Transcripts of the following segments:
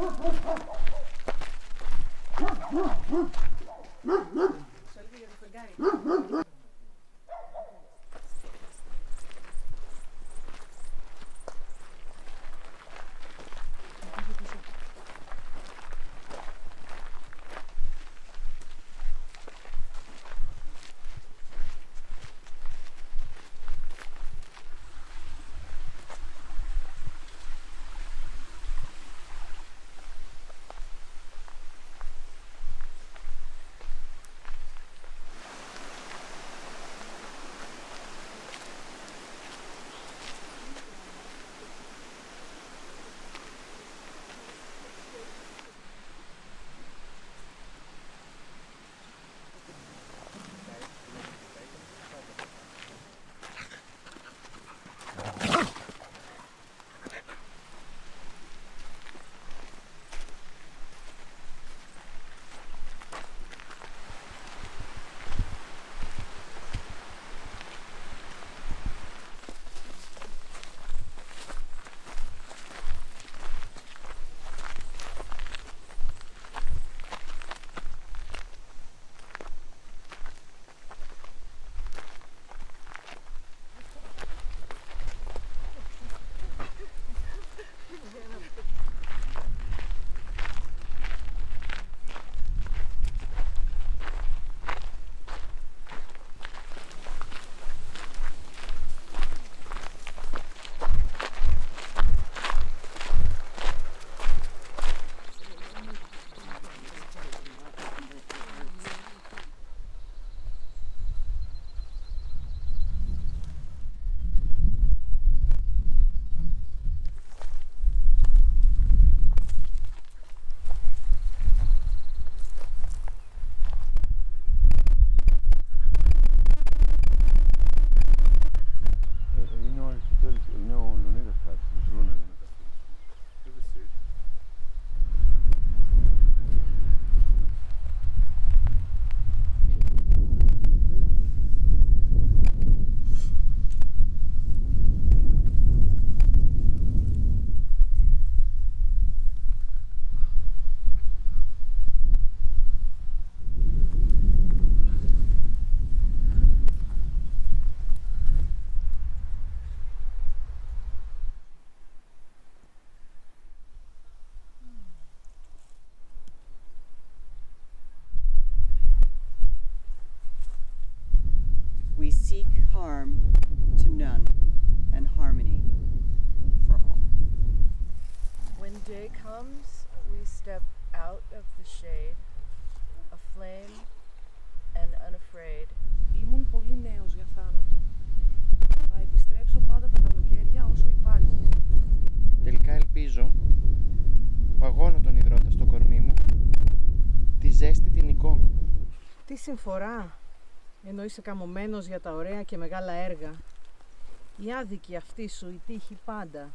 Woo-hoo! harm to none and harmony for all. When day comes, we step out of the shade, aflame and unafraid. Ήμουν πολύ νέος για θάνατο. Θα επιστρέψω πάντα τα καλοκαίρια όσο υπάρχεις. Τελικά ελπίζω, παγώνω τον υδρότα στο κορμί μου, τη ζέστη την εικόνα. Τι συμφορά, ενώ είσαι καμωμένος για τα ωραία και μεγάλα έργα. Η άδικη αυτή σου η τύχη πάντα.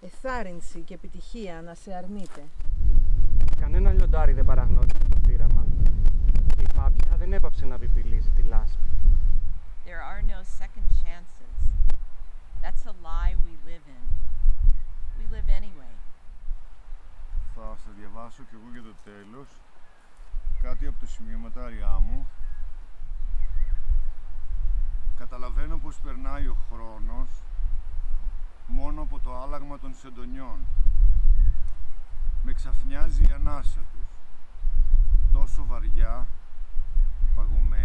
Εθάρρυνση και επιτυχία να σε αρνείται. Κανένα λιοντάρι δεν παραγνώρισε το θύραμα. Και η πάπια δεν έπαψε να πιπιλίζει τη λάσπη. There are no second chances. That's a lie we live in. We live anyway. Θα σας διαβάσω κι εγώ για το τέλος κάτι από το σημειωματάριά μου. Καταλαβαίνω πως περνάει ο χρόνος μόνο από το άλλαγμα των σεντονιών. Με ξαφνιάζει η ανάσα τους. Τόσο βαριά, παγωμένη,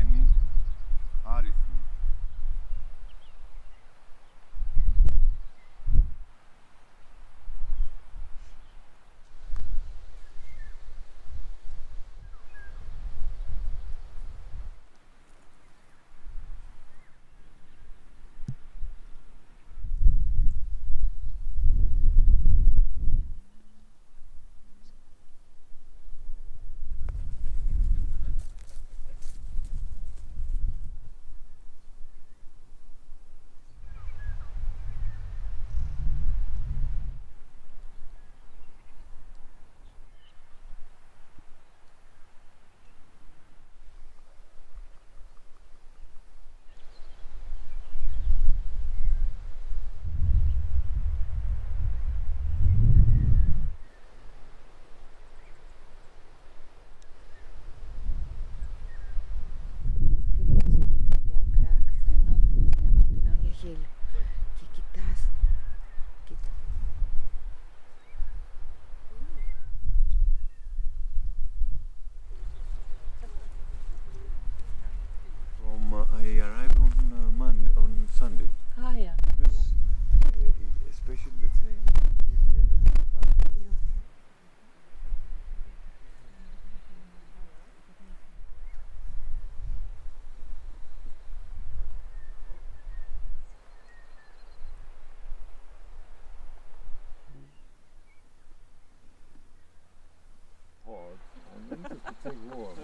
Take warm.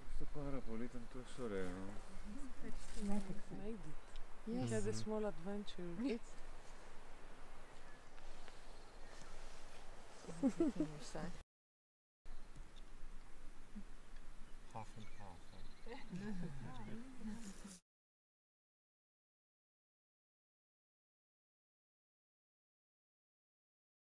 Ευχαριστώ πάρα πολύ, ήταν τόσο ωραίο. Made it. Yes. Had a small adventure. Half and half.